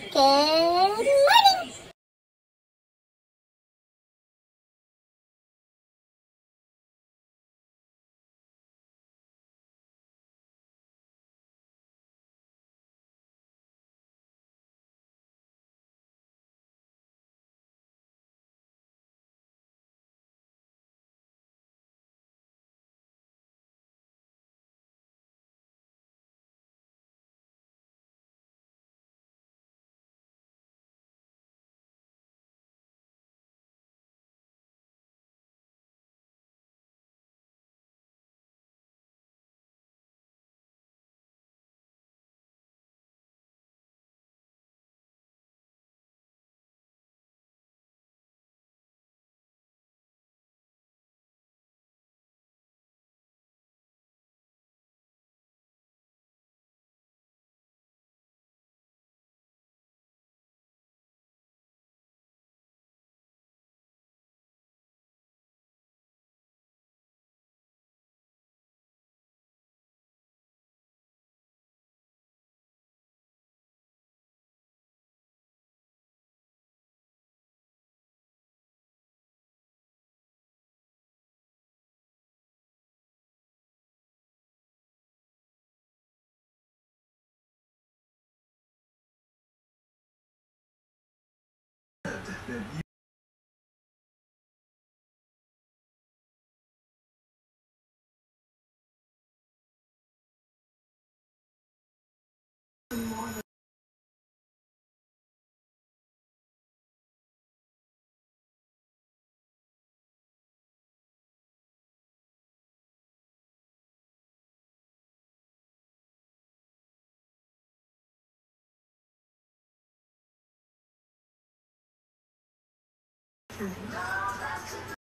Good morning. 嗯。